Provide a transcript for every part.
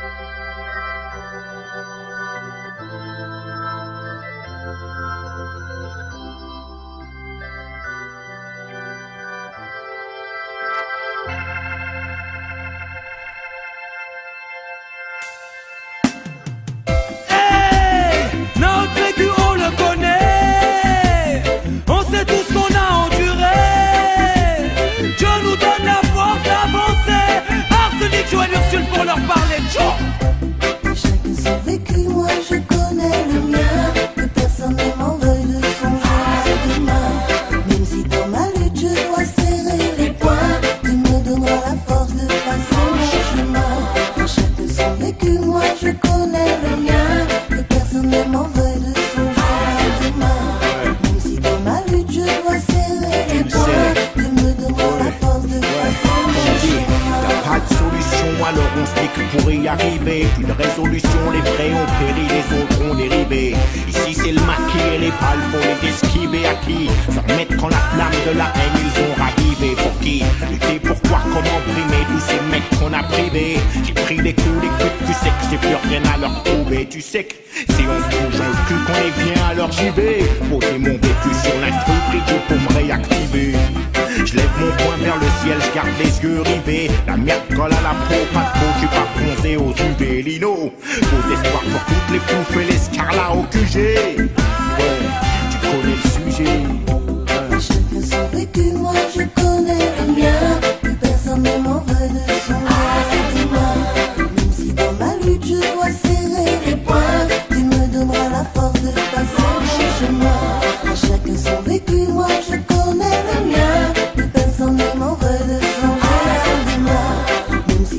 Thank you. Je dis T'as pas de solution alors on se dit que pour y arriver Plus de résolution, les vrais ont péri, les autres ont dérivé Ici c'est le maquis et les balles pour les esquiver à qui? Quand la flamme de la haine ils ont raqué décider pour qui lutter, pourquoi, comment primer tous ces mecs qu'on a privés. J'ai pris des coups, des coups tu sais que j'ai plus rien à leur prouver. Tu sais que si on se bouge le cul, qu'on est bien, alors j'y vais. Poser mon vécu sur l'instru, pris pour me réactiver. Je lève mon poing vers le ciel, je garde les yeux rivés. La merde colle à la peau, pas de peau, tu pas bronzé aux UV, Lino. Faux espoir pour toutes les poufs et les scarlas au QG.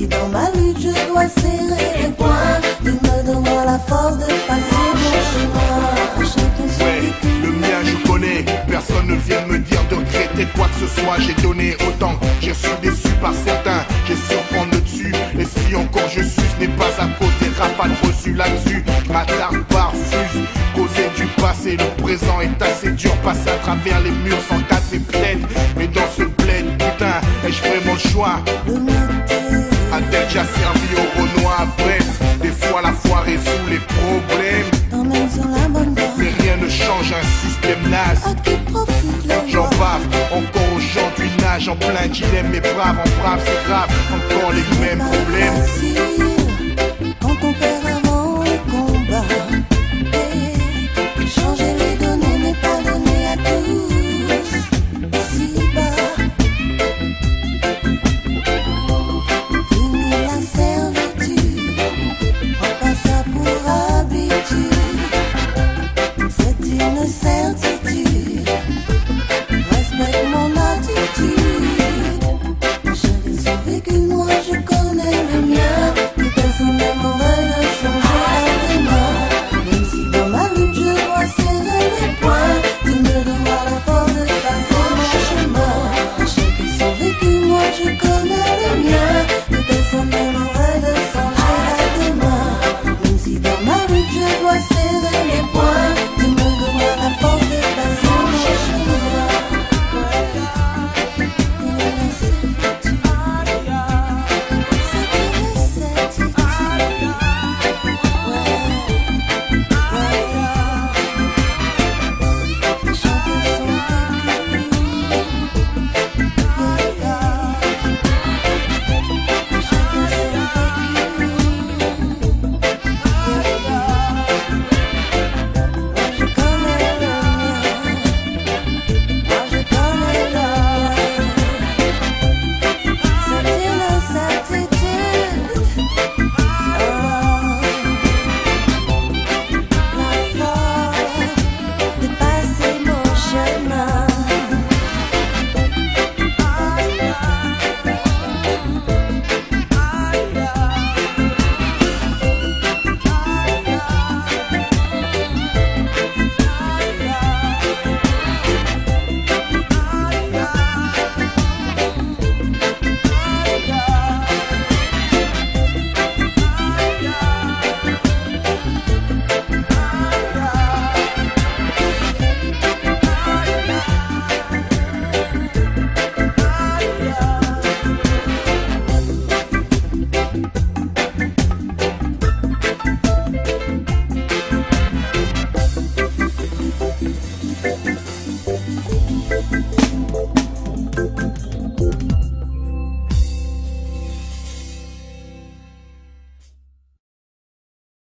Si dans ma lutte je dois serrer les poings, de me devoir la force de passer mon chemin. Ouais, le mien je connais, personne ne vient me dire de regretter quoi que ce soit. J'ai donné autant, j'ai suis déçu par certains, j'ai su dessus. Et si encore je suis, n'est pas à cause des rafales reçues là-dessus. M'attarde par fuse, causer du passé, le présent est assez dur, passer à travers les murs sans casser plaide. Mais dans ce bled, putain, ai-je vraiment le choix? qui a servi au Renoir à Brest. Des fois la foi résout les problèmes. Mais rien ne change un système naze. J'en bave, encore aujourd'hui nage en plein dilemme. Mais brave, en brave, c'est grave. Encore les mêmes problèmes.